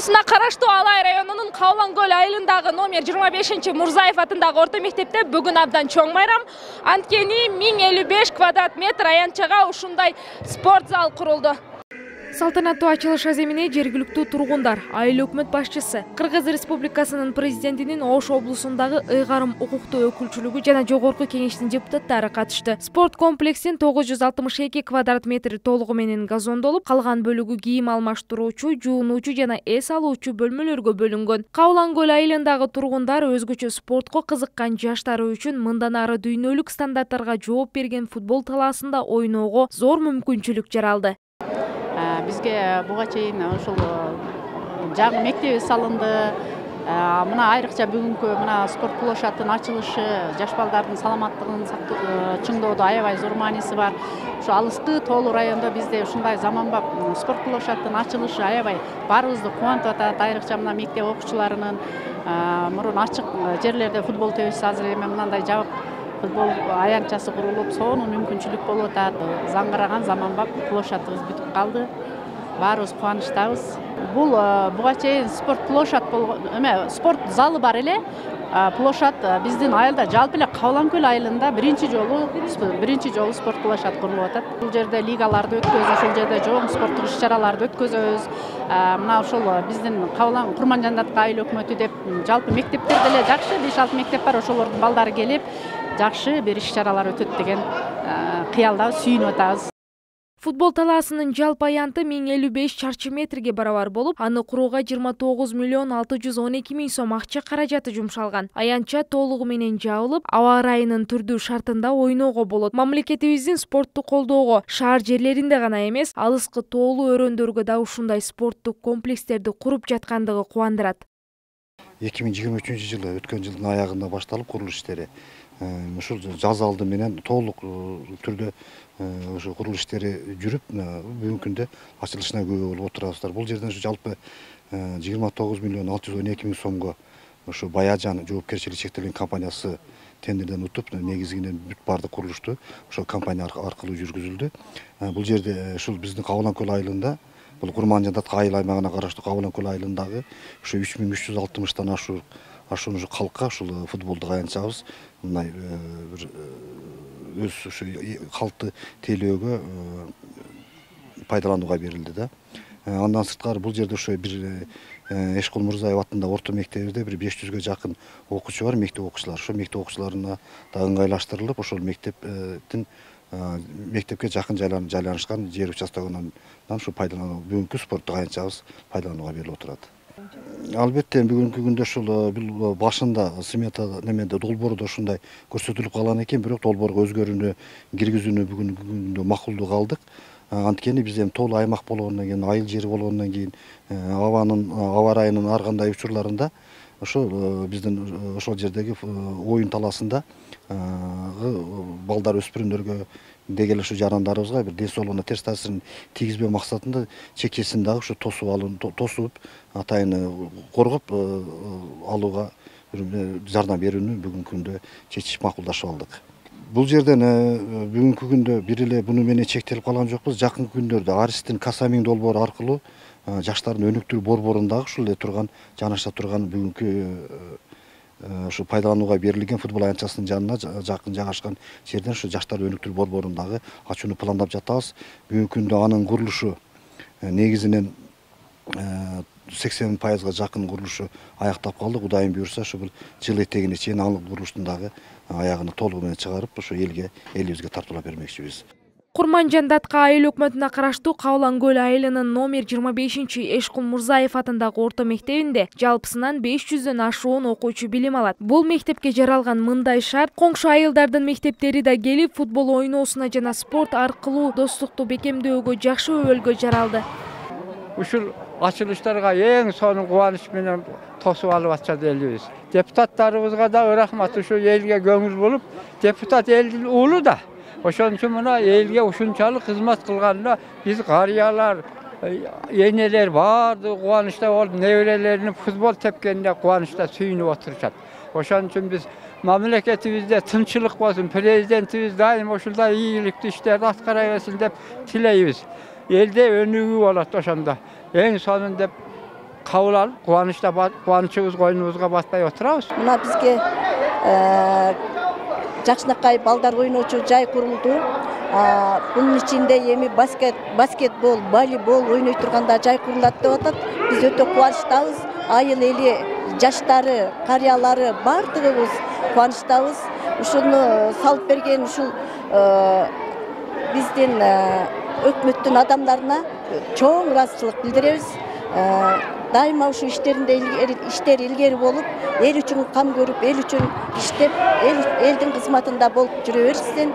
облусуна караштуу алай районунун кабылан көл айылындагы номер жыйырма бешинчи мурзаев атындагы орто мектепте бүгүн абдан чоң майрам. Анткени миң элүү беш квадрат метр аянтчага ушундай спорт зал курулду салтанаттуу ачылыш аземине жергиликтүү тургундар айыл өкмөт башчысы кыргыз республикасынын президентинин ош облусундагы ыйгарым укуктуу өкүлчүлүгү жана жогорку кеңештин депутаттары катышты. Спорт комплексин тогуз жүз алтымыш эки квадрат метри толугу менен газондолуп калган бөлүгү кийим алмаштыруучу жуунуучу жана эс алуучу бөлмөлөргө бөлүнгөн. Кабылан көл айылындагы тургундар өзгөчө спортко кызыккан жаштары үчүн мындан ары дүйнөлүк стандарттарга жооп берген футбол талаасында ойноого зор мүмкүнчүлүк жаралды бизге буга чейин ушул жаңы мектеби салынды. Мына айрыкча бүгүнкү мына спорт площадтын ачылышы жаш балдардын саламаттыгын чыңдоодо аябай зор мааниси бар. Ушу алыскы тоолуу райондо бизде ушундай заманбап спорт площадтын ачылышы аябай баарыбызды кубантып атат айрыкча мына мектеп окуучуларынын мурун ачык жерлерде футбол тебишсе азыр эми мындай жабык футбол аянтчасы курулуп сонун мүмкүнчүлүк болуп атат. Заңгыраган заманбап площадыбыз бүтүп калды баарыбыз кубанычтабыз бул буга чейин спорт площадь эме спорт залы бар эле площадь биздин айылда жалпы эле кабылан көл айылында биринчи жолу биринчи жолу спорт площадь курулуп атат бул жерде лигаларды өткөзүп ошол жерде чоң спорттук иш чараларды өткөзөбүз мына ошол биздин кабылан курманжандатка айыл өкмөтү деп жалпы мектептерде эле жакшы беш алты мектеп бар ошолордун балдары келип жакшы бир иш чаралар өтөт деген кыялдабыз сүйүнүп атабыз футбол талаасынын жалпы аянты миң элүү беш чарчы метрге барабар болуп аны курууга жыйырма тогуз миллион алты жүз он эки миң сом акча каражаты жумшалган. Аянтча толугу менен жабылып аба ырайынын түрдүү шартында ойноого болот. Мамлекетибиздин спортту колдоого шаар жерлеринде гана эмес алыскы тоолуу өрөөндөргө да ушундай спорттук комплекстерди куруп жаткандыгы кубандырат. Эки миң жыйырма үчүнчү жылы өткөн жылдын аягында башталып курулуш иштери ушул жаз алды менен толук түрдө ошо курулуш иштери жүрүп бүгүнкү күндө ачылышына күбө болуп отурабыздар бул жерден ушу жалпы жыйырма тогуз миллион алты жүз он эки миң сомго ушу баяжан жоопкерчилиги чектелген компаниясы тендерден утуп негизинен бүт баардык курулушту ошол компания аркылуу жүргүзүлдү бул жерде ушул биздин кабылан көл айылында бул курманжан айыл аймагына караштуу кабылан көл айылындагы ушу үч миң үч жүз алтымыштан ашуун ушул калкка ушул футболдук аянтчабыз мындай бир өз ушу калкты тейлөөгө пайдаланууга берилди да. Андан сырткары бул жерде ошо бир эшкул мурзаев атындагы орто мектебибизде бир беш жүзгө жакын окуучу бар мектеп окуучулары. Ошол мектеп окуучуларына да ыңгайлаштырылып ошол мектептин мектепке жакын жайланышкан жер участогунан ушу пайдалануу бүгүнкү спорттук аянтчабыз пайдаланууга берилип отурат. Албетте бүгүнкү күндө ушул бул башында смета немеде долбоордо ушундай көрсөтүлүп калган экен бирок долбоорго өзгөрүүнү киргизүүнү бүгүнкү күндө макулдук алдык анткени биз эми тоолуу аймак болгондон кийин айыл жери болгондон кийин абанын аба ырайынын ар кандай учурларында ошол биздин ошол жердеги оюн талаасында балдар өспүрүмдөргө ушу жарандарыбызга бир ден соолугуна терс таасирин тийгизбөө максатында чекесин дагы ушу тосуп алуу тосуп атайын коргоп алууга жардам берүүнү бүгүнкү күндө чечип макулдашып алдык. Бул жерден бүгүнкү күндө бир эле буну менен чектелип калган жокпуз. Жакынкы күндөрдө аристин касамин долбоору аркылуу жаштардын өнүктүрүү борборундагы ушул эле турган жанаша турган бүгүнкү ушу пайдаланууга берилген футбол аянтчасынын жанына жакын жайгашкан жерден ушу жаштарды өнүктүрүү борборун дагы ачууну пландап жатабыз. Бүгүнкү күндө анын курулушу негизинен сексен пайызга жакын курулушу аяктап калды. Кудайым буюрса ушу жыл этегине чейин ал курулуштун дагы аягына толугу менен чыгарып ушу элге элибизге тартуулап бермекчибиз. Курманжан датка айыл өкмөтүнө караштуу кабылан көл айылынын номер жыйырма бешинчи эшкул мурзаев атындагы орто мектебинде жалпысынан беш жүздөн ашуун окуучу билим алат. Бул мектепке жаралган мындай шарт коңшу айылдардын мектептери да келип футбол ойноосуна жана спорт аркылуу достукту бекемдөөгө жакшы өбөлгө жаралды. Ушул ачылыштарга эң сонун кубаныч менен тосуп алып атышат элибиз. Депутаттарыбызга дагы рахмат ушу элге көңүл буруп депутат элдин уулу да Oşun için buna elge uşunçalı hizmet kılganına biz gariyalar, e, yeneler vardı kuvanışta olup nevrelerini futbol tepkeninde kuvanışta suyunu oturacak. Oşun için biz memleketimizde tınçılık olsun, prezidentimiz daim oşulda iyilikli işler atkara versin de tileyiz. Elde önlüğü olat oşanda. En sonunda kabul al, kuvanışta, kuvanışımız koynumuzga basmaya oturarız. Buna bizge e, жакшынакай балдар ойночу жай курулду. Бунун ичинде эми баскет баскетбол волейбол ойной турганда жай курулат деп атат. Биз өтө кубанычтабыз. Айыл эли жаштары карыялары баардыгыбыз кубанычтабыз. Ушуну салып берген ушул э, биздин э, өкмөттүн адамдарына чоң ыраазычылык билдиребиз. Дайыма ушул иштеринде иштери илгери болуп эл үчүн кам көрүп эл үчүн иштеп эл элдин кызматында болуп жүрө берсин